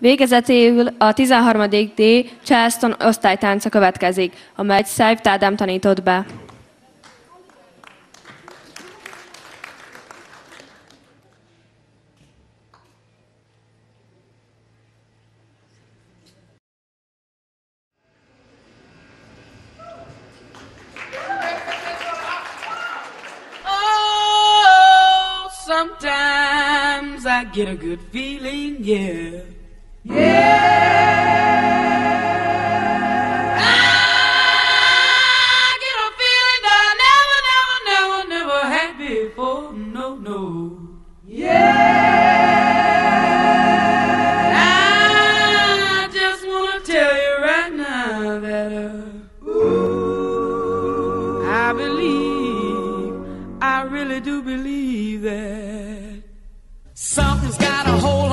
Végezetéül a 13. D. Charleston osztálytánca következik, amelyet Szájv Tádám tanított be. Oh, sometimes I get a good feeling, yeah. Yeah. I get a feeling that I never, never, never, never had before. No, no. Yeah. I just wanna tell you right now that ooh, I believe, I really do believe that something's got a hold.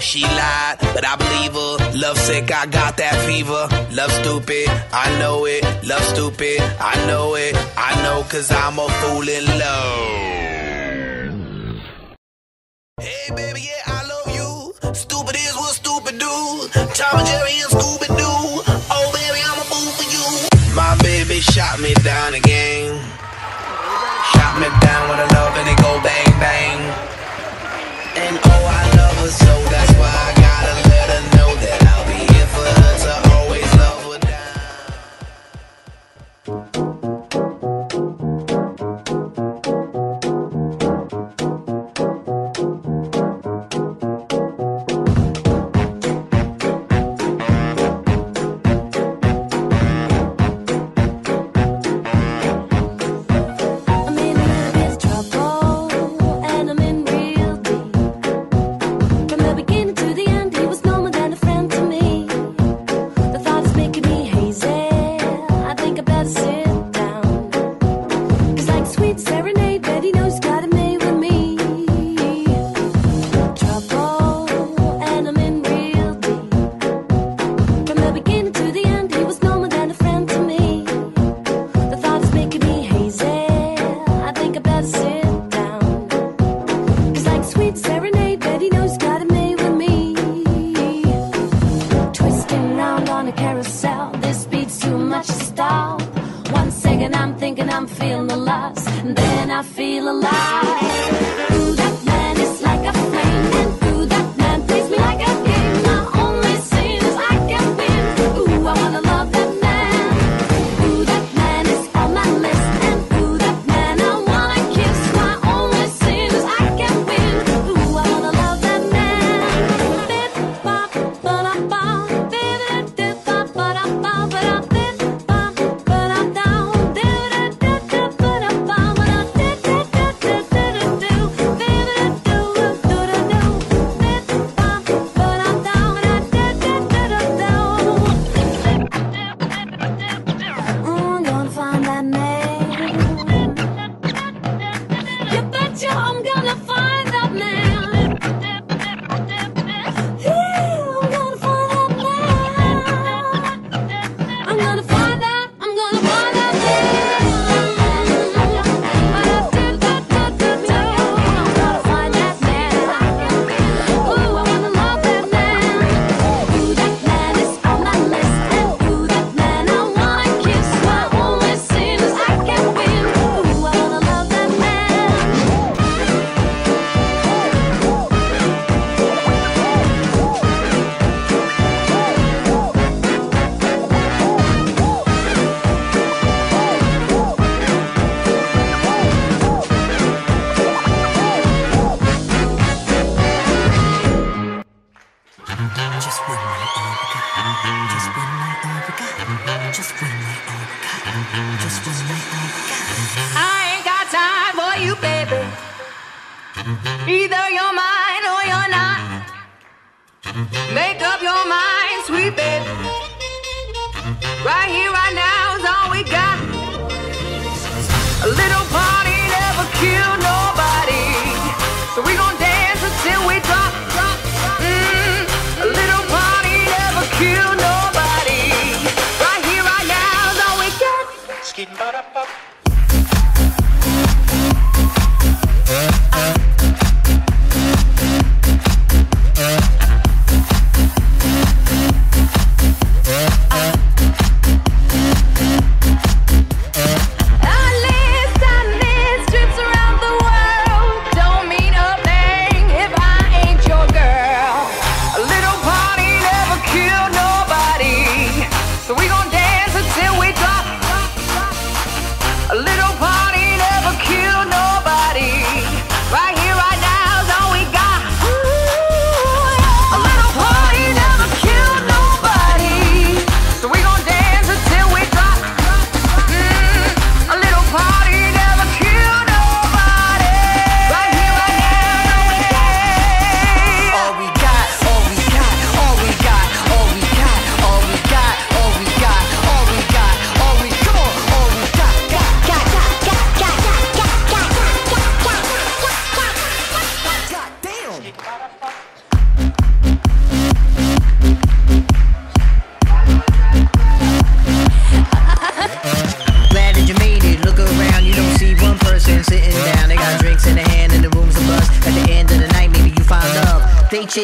She lied, but I believe her. Love sick, I got that fever. Love stupid, I know it. Love stupid, I know it. I know cause I'm a fool in love. Hey baby, yeah, I love you. Stupid is what stupid do. Tom and Jerry and Scooby feel alive. i'm gonna. I ain't got time for you, baby. Either you're mine or you're not. Make up your mind, sweet baby. Right here, right now. skin. Ba-da-ba.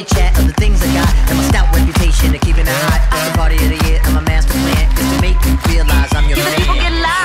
chit of the things I got and my stout reputation of keeping it hot. It's the party of the year and my master plan is to make you realize I'm your Even man.